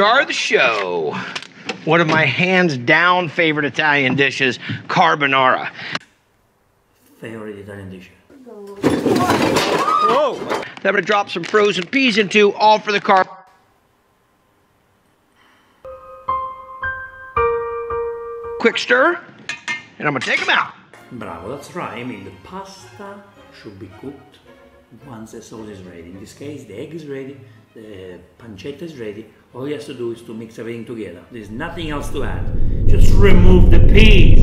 Star of the show. One of my hands down favorite Italian dishes, carbonara. Favorite Italian dish. Whoa! Then I'm gonna drop some frozen peas into, all for the carb. Quick stir, and I'm gonna take them out. Bravo, that's right. I mean, the pasta should be cooked once the sauce is ready. In this case, the egg is ready, the pancetta is ready. All he has to do is to mix everything together. There's nothing else to add. Just remove the peas.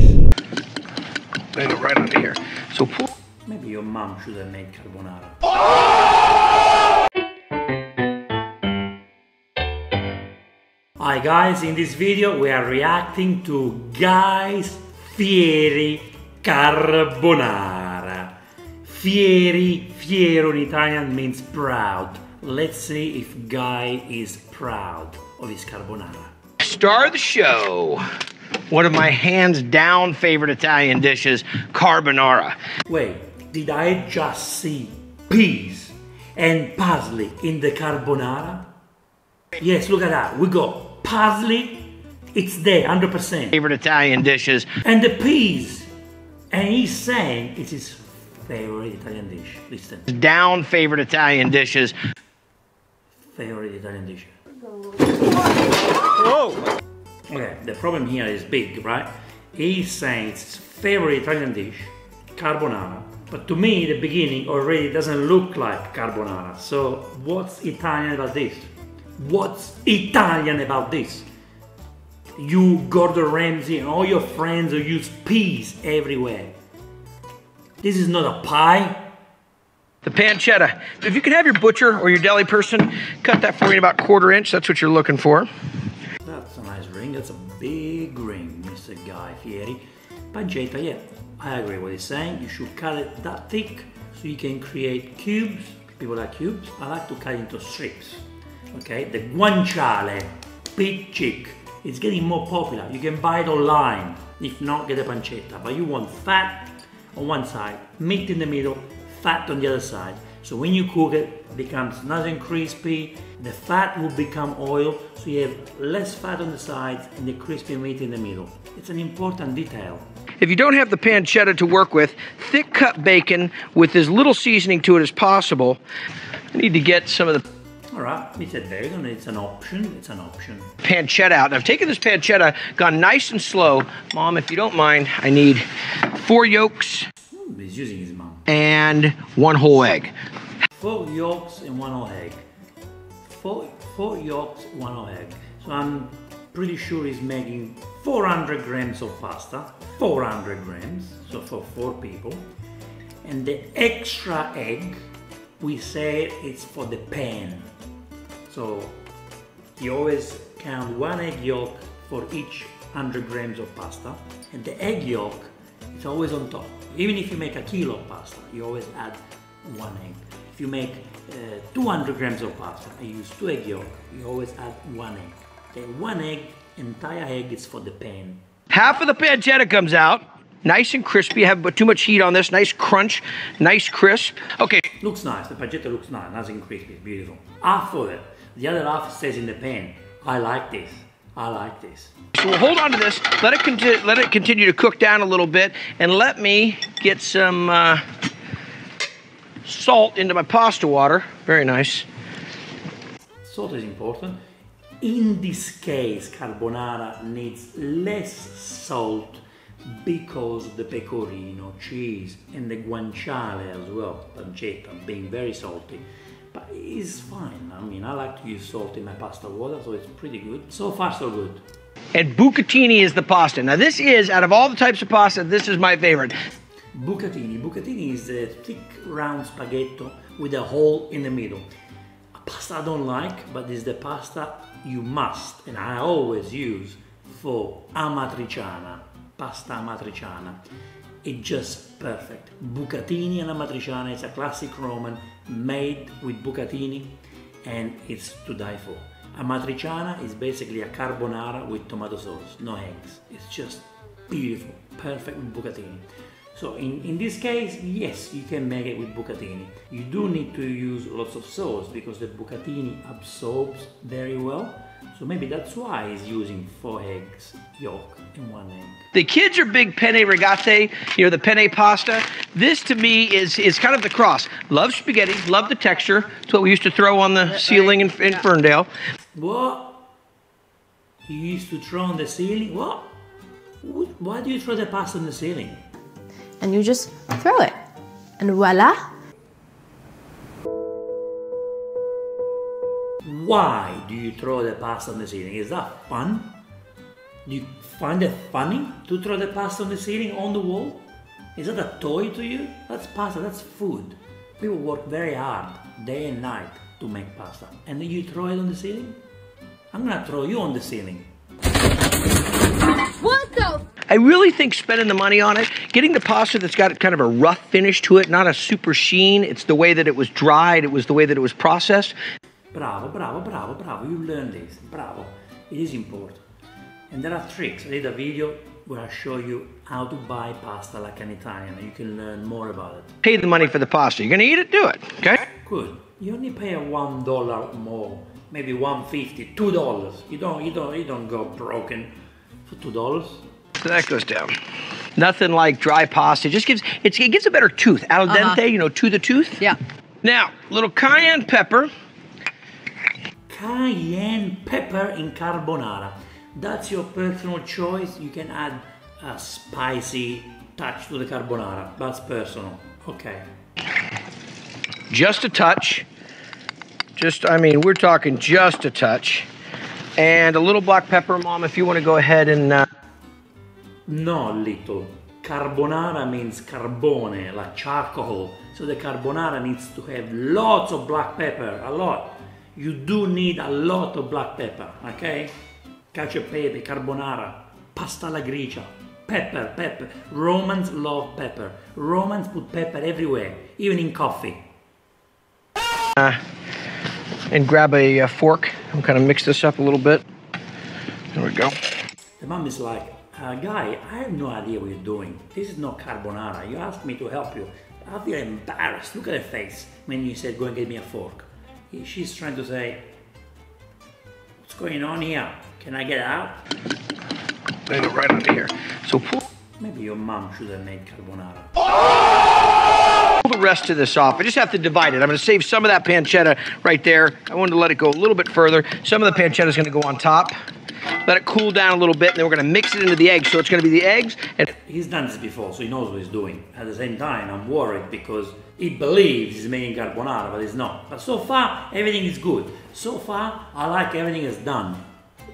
They go right under here. So pull. Maybe your mom should have made carbonara. Oh! Hi guys, in this video we are reacting to Guy's Fieri Carbonara. Fieri, fiero in Italian means proud. Let's see if Guy is proud of his carbonara. Star of the show. One of my hands down favorite Italian dishes, carbonara. Wait, did I just see peas and parsley in the carbonara? Yes, look at that. We got parsley, it's there, 100%. Favorite Italian dishes. And the peas. And he's saying it's his favorite Italian dish. Listen, Down favorite Italian dishes. Favorite Italian dish. Whoa! Okay, the problem here is big, right? He's saying it's his favorite Italian dish, carbonara. But to me, the beginning already doesn't look like carbonara. So what's Italian about this? What's Italian about this? You, Gordon Ramsay, and all your friends who use peas everywhere. This is not a pie. The pancetta. If you can have your butcher or your deli person cut that for you in about quarter inch, that's what you're looking for. That's a nice ring. That's a big ring, Mr. Guy Fieri. Pancetta, yeah, I agree with what he's saying. You should cut it that thick so you can create cubes. People like cubes. I like to cut into strips. Okay, the guanciale, big chick. It's getting more popular. You can buy it online. If not, get a pancetta. But you want fat on one side, meat in the middle, fat on the other side. So when you cook it, it becomes nice and crispy. The fat will become oil, so you have less fat on the sides and the crispy meat in the middle. It's an important detail. If you don't have the pancetta to work with, thick cut bacon with as little seasoning to it as possible. I need to get some of the All right, it's a vegan, it's an option, it's an option. pancetta out. And I've taken this pancetta, gone nice and slow. Mom, if you don't mind, I need four yolks he's using his mouth. and one whole egg. Four yolks and one whole egg. Four, four yolks, one whole egg. So I'm pretty sure he's making 400 grams of pasta. 400 grams, so for four people. And the extra egg, we say it's for the pan. So you always count one egg yolk for each 100 grams of pasta. And the egg yolk is always on top. Even if you make a kilo of pasta, you always add one egg. If you make uh, 200 grams of pasta and use two egg yolk, you always add one egg. One egg, entire egg is for the pan. Half of the pancetta comes out, nice and crispy. I have too much heat on this. Nice crunch, nice crisp. Okay, Looks nice, the pancetta looks nice, nice and crispy, beautiful. Half of it, the other half stays in the pan. I like this, I like this. so we'll hold on to this. Let it conti- let it continue to cook down a little bit, and let me get some uh, salt into my pasta water. Very nice. Salt is important. In this case, carbonara needs less salt because the pecorino, cheese, and the guanciale as well, pancetta, being very salty. But it's fine. I mean, I like to use salt in my pasta water, so it's pretty good. So far, so good. And bucatini is the pasta. Now this is out of all the types of pasta, this is my favorite. Bucatini. Bucatini is a thick, round spaghetti with a hole in the middle. A pasta I don't like, but it's the pasta you must, and I always use for amatriciana. Pasta amatriciana. It's just perfect. Bucatini and amatriciana is a classic Roman made with bucatini, and it's to die for. Amatriciana is basically a carbonara with tomato sauce, no eggs. It's just beautiful, perfect with bucatini. So in, in this case, yes, you can make it with bucatini. You do need to use lots of sauce because the bucatini absorbs very well. So maybe that's why he's using four eggs, yolk, and one egg. The kids are big penne rigate, you know, the penne pasta. This to me is is kind of the cross. Love spaghetti, love the texture. It's what we used to throw on the ceiling in, in Ferndale. What? You used to throw on the ceiling? What? Why do you throw the pasta on the ceiling? And you just throw it. And voila, Why do you throw the pasta on the ceiling? Is that fun? Do you find it funny to throw the pasta on the ceiling on the wall? Is that a toy to you? That's pasta, that's food. People work very hard, day and night, to make pasta. And then you throw it on the ceiling? I'm gonna throw you on the ceiling. What the? I really think spending the money on it, getting the pasta that's got kind of a rough finish to it, not a super sheen. It's the way that it was dried, it was the way that it was processed. Bravo, bravo, bravo, bravo. You learn this. Bravo. It is important. And there are tricks. I did a video where I show you how to buy pasta like an Italian. You can learn more about it. Pay the money for the pasta. You're gonna eat it, do it. Okay? Good. You only pay a one dollar more, maybe one fifty, two dollars. You don't, you don't, you don't go broken for two dollars. So that goes down. Nothing like dry pasta. It just gives it's, it gives a better tooth. Al uh-huh. dente, you know, to the tooth. Yeah. Now, little cayenne pepper. Cayenne pepper in carbonara. That's your personal choice. You can add a spicy touch to the carbonara. That's personal. Okay. just a touch. Just, I mean, we're talking just a touch. And a little black pepper, Mom, if you want to go ahead and. Uh, No, little. Carbonara means carbone, like charcoal. So the carbonara needs to have lots of black pepper, a lot. You do need a lot of black pepper, okay? Cacio e pepe, carbonara, pasta alla gricia, pepper, pepper. Romans love pepper. Romans put pepper everywhere, even in coffee. and grab a, uh fork and kind of mix this up a little bit. There we go. The mom is like, uh, guy, I have no idea what you're doing. This is not carbonara. You asked me to help you. I feel embarrassed. Look at her face when you said, go and get me a fork. She's trying to say, what's going on here? Can I get out? They go right under here. So pull Maybe your mom should have made carbonara. Oh! The rest of this off. I just have to divide it. I'm going to save some of that pancetta right there. I wanted to let it go a little bit further. Some of the pancetta is going to go on top. Let it cool down a little bit, and then we're going to mix it into the eggs. So it's going to be the eggs and He's done this before, so he knows what he's doing. At the same time, I'm worried because he believes he's making carbonara, but he's not. But so far, everything is good. So far, I like everything is done.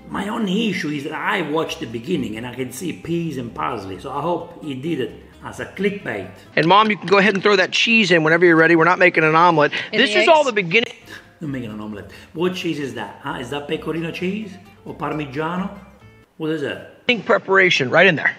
My only issue is that I watched the beginning and I can see peas and parsley, so I hope he did it as a clickbait. And mom, you can go ahead and throw that cheese in whenever you're ready. We're not making an omelet. And this the is all the beginning. I'm making an omelette. What cheese is that? Huh? Is that pecorino cheese or parmigiano? What is that? preparation right in there.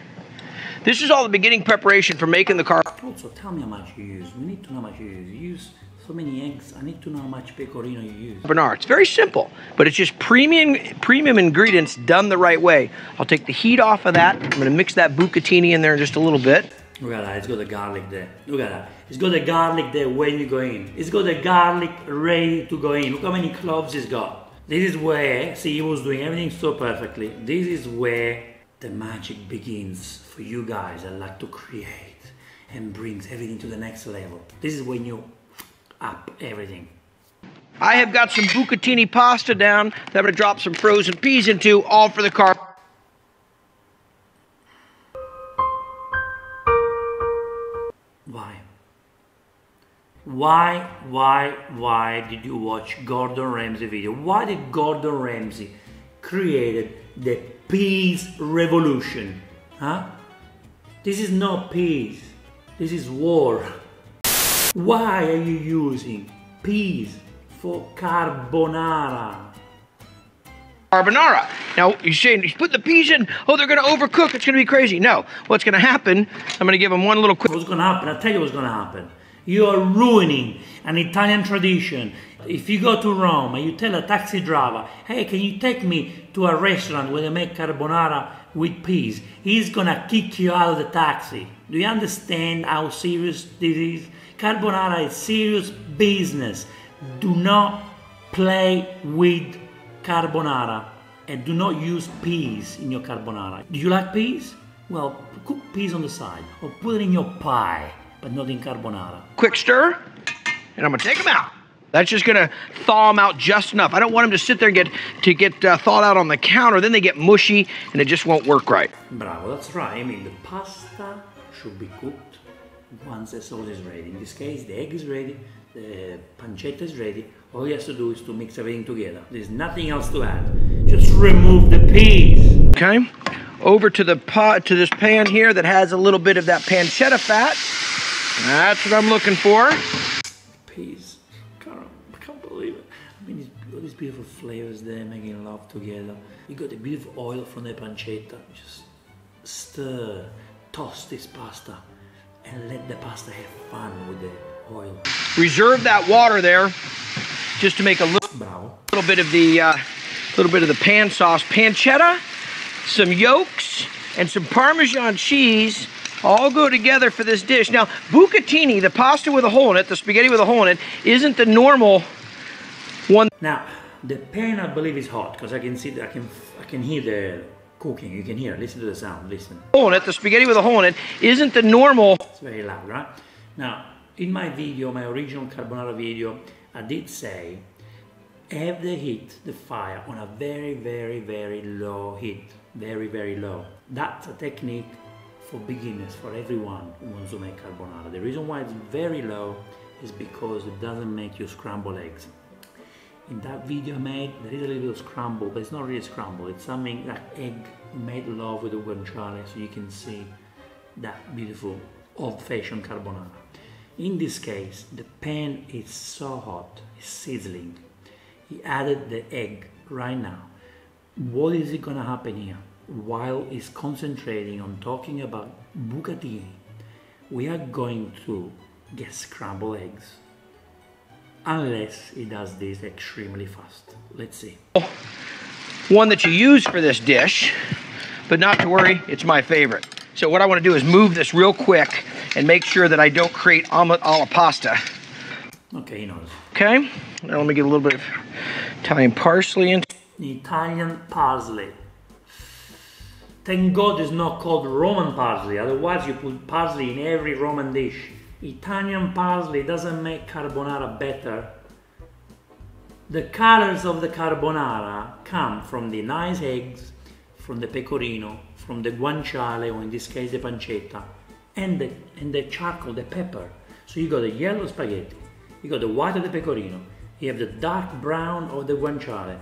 This is all the beginning preparation for making the car. Also, tell me how much you use. We need to know how much you use. You use so many eggs. I need to know how much pecorino you use. Carbonara. It's very simple, but it's just premium premium ingredients done the right way. I'll take the heat off of that. I'm going to mix that bucatini in there in just a little bit. Look at that, it's got the garlic there. Look at that. It's got the garlic there when you go in. It's got the garlic ready to go in. Look how many cloves it's got. This is where, see, he was doing everything so perfectly. This is where the magic begins for you guys that like to create and brings everything to the next level. This is when you up everything. I have got some bucatini pasta down that I'm to drop some frozen peas into, all for the car. Why, why, why did you watch Gordon Ramsay video? Why did Gordon Ramsay created the peace revolution? Huh? This is not peace. This is war. Why are you using peas for carbonara? Carbonara. Now, you're saying you put the peas in, oh, they're going to overcook. It's going to be crazy. No. What's going to happen, I'm going to give them one little quick. What's gonna happen? I'll tell you what's gonna happen. You are ruining an Italian tradition. If you go to Rome and you tell a taxi driver, hey, can you take me to a restaurant where they make carbonara with peas? He's gonna kick you out of the taxi. Do you understand how serious this is? Carbonara is serious business. Do not play with carbonara. And do not use peas in your carbonara. Do you like peas? Well, cook peas on the side or put it in your pie, but not in carbonara. Quick stir, and I'm gonna take them out. That's just gonna thaw them out just enough. I don't want them to sit there and get to get uh, thawed out on the counter. Then they get mushy, and it just won't work right. Bravo, that's right. I mean, the pasta should be cooked once the sauce is ready. In this case, the egg is ready, the pancetta is ready. All he has to do is to mix everything together. There's nothing else to add. Just remove the peas. Okay, over to the pot to this pan here that has a little bit of that pancetta fat. That's what I'm looking for. Peas. Can't, I can't believe it. I mean, it's all these beautiful flavors there making love together. You got the beautiful oil from the pancetta. Just stir, toss this pasta, and let the pasta have fun with the oil. Reserve that water there, just to make a little. Bravo. little bit of the uh, little bit of the pan sauce pancetta some yolks and some parmesan cheese all go together for this dish now bucatini the pasta with a hole in it the spaghetti with a hole in it isn't the normal one Now, the pan I believe is hot because I can see, I can, I can hear the cooking. You can hear. Listen to the sound. Listen. hole in it the spaghetti with a hole in it isn't the normal It's very loud, right? Now, in my video, my original carbonara video, I did say have the heat, the fire, on a very, very, very low heat. Very, very low. That's a technique for beginners, for everyone who wants to make carbonara. The reason why it's very low is because it doesn't make you scramble eggs. In that video I made, there is a little bit of scramble, but it's not really scramble. It's something like egg made love with the guanciale, so you can see that beautiful old-fashioned carbonara. In this case, the pan is so hot, it's sizzling. He added the egg right now. What is it gonna happen here? While he's concentrating on talking about bucatini, we are going to get scrambled eggs. Unless he does this extremely fast. Let's see. one that you use for this dish but not to worry it's my favorite so what i want to do is move this real quick and make sure that i don't create omelet alla pasta Okay, he knows. okay now let me get a little bit of italian parsley in Italian parsley. Thank God it's not called Roman parsley, otherwise you put parsley in every Roman dish. Italian parsley doesn't make carbonara better. The colors of the carbonara come from the nice eggs, from the pecorino, from the guanciale, or in this case the pancetta, and the, and the charcoal, the pepper. So you got the yellow spaghetti, you got the white of the pecorino, you have the dark brown of the guanciale,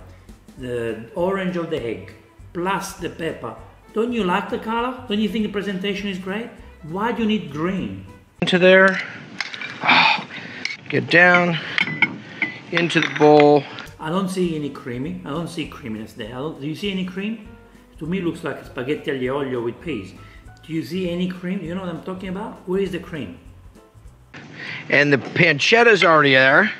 the orange of the egg, plus the pepper. Don't you like the color? Don't you think the presentation is great? Why do you need green? into there Oh, get down into the bowl I don't see any creamy. I don't see creaminess there. Don't- you see any cream? To me, it looks like spaghetti aglio olio with peas. Do you see any cream? You know what I'm talking about? Where is the cream? and the pancetta's already there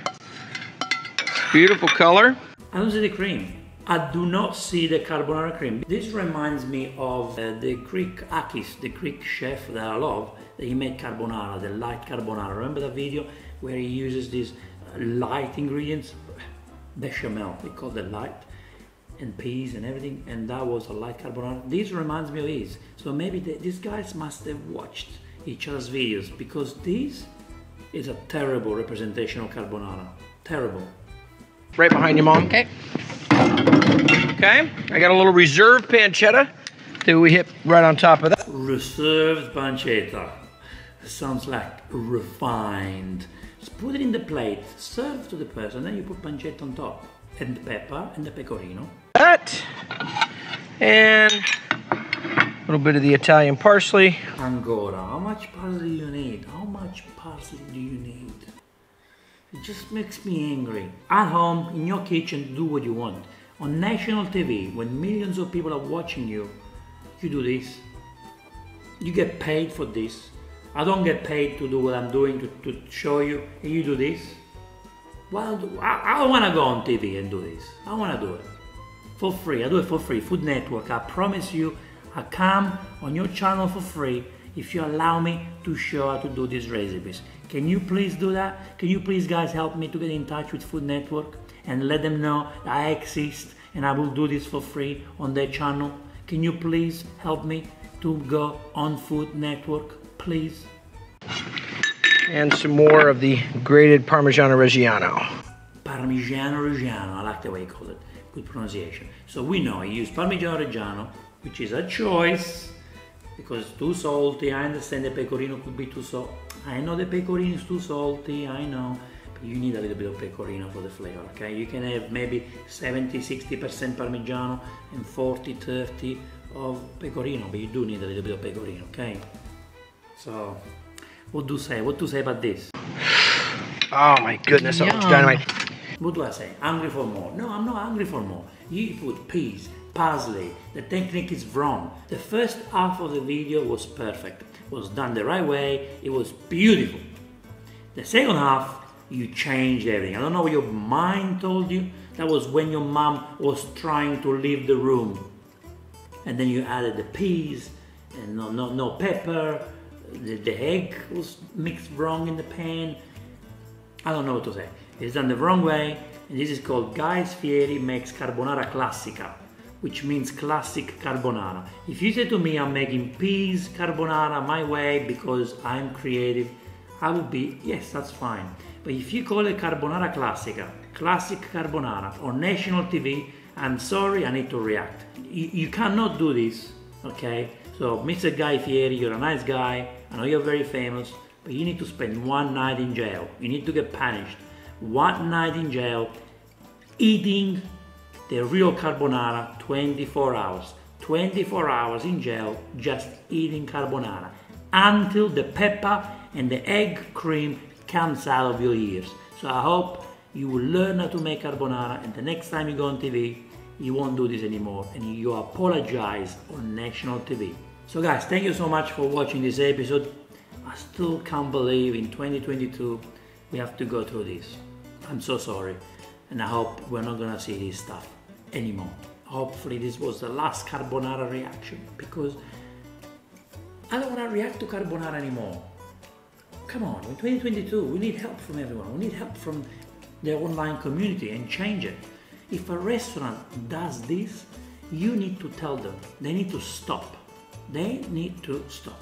beautiful color I don't see the cream. I do not see the carbonara cream. This reminds me of uh, the Greek Akis, the Greek chef that I love. That he made carbonara, the light carbonara. Remember that video where he uses these uh, light ingredients, bechamel, we call it light, and peas and everything, and that was a light carbonara. This reminds me of his. So maybe the, these guys must have watched each other's videos because this is a terrible representation of carbonara. Terrible. right behind you mom Okay. Okay i got a little reserve pancetta that we hit right on top of that Reserved pancetta. Sounds like refined. Just put it in the plate, serve to the person, then you put pancetta on top. And the pepper and the pecorino. that and a little bit of the italian parsley Angora. How much parsley do you need? How much parsley do you need? It just makes me angry. At home, in your kitchen, do what you want. On national TV, when millions of people are watching you, you do this. You get paid for this. I don't get paid to do what I'm doing to, to show you, and you do this. Well, I, I want to go on TV and do this. I want to do it for free. I do it for free. Food Network. I promise you, I come on your channel for free if you allow me to show how to do these recipes. Can you please do that? Can you please, guys, help me to get in touch with Food Network and let them know that I exist and I will do this for free on their channel. Can you please help me to go on Food Network, please? And some more of the grated Parmigiano Reggiano. Parmigiano Reggiano, I like the way you call it. Good pronunciation. So we know I use Parmigiano Reggiano, which is a choice because too salty. I understand the pecorino could be too salty. I know the pecorino is too salty, I know. But you need a little bit of pecorino for the flavor, okay? You can have maybe 70 60% Parmigiano and 40 30 of pecorino, but you do need a little bit of pecorino, okay? So, what do you say? What to say about this? Oh my goodness, that looks dynamite. What do I say? Hungry for more? No, I'm not hungry for more. You put peas, parsley. The technique is wrong. The first half of the video was perfect. It was done the right way. It was beautiful. The second half, you changed everything. I don't know what your mind told you. That was when your mom was trying to leave the room. And then you added the peas and no, no, no pepper. The, the egg was mixed wrong in the pan. I don't know what to say. It's done the wrong way, and this is called Guys Fieri makes carbonara classica, which means classic carbonara. If you say to me I'm making peas carbonara my way because I'm creative, I would be, yes, that's fine. But if you call it carbonara classica, classic carbonara, on national TV, I'm sorry, I need to react. You, you cannot do this, okay? So, Mr. Guy Fieri, you're a nice guy, I know you're very famous, but you need to spend one night in jail. You need to get punished. One night in jail, eating the real carbonara 24 hours. 24 hours in jail just eating carbonara until the pepper and the egg cream comes out of your ears. So I hope you will learn how to make carbonara and the next time you go on TV, you won't do this anymore and you apologize on national TV. So guys, thank you so much for watching this episode. I still can't believe in 2022 we have to go through this. I'm so sorry and I hope we're not gonna see this stuff anymore. Hopefully this was the last carbonara reaction because I don't wanna react to carbonara anymore. Come on, in 2022 we need help from everyone. We need help from the online community and change it. If a restaurant does this, you need to tell them. They need to stop. They need to stop.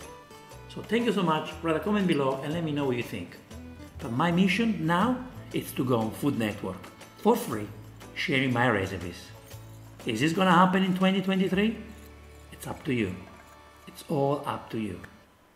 So thank you so much. Write a comment below and let me know what you think. But my mission now is to go on Food Network for free, sharing my recipes. Is this gonna happen in 2023? It's up to you. It's all up to you.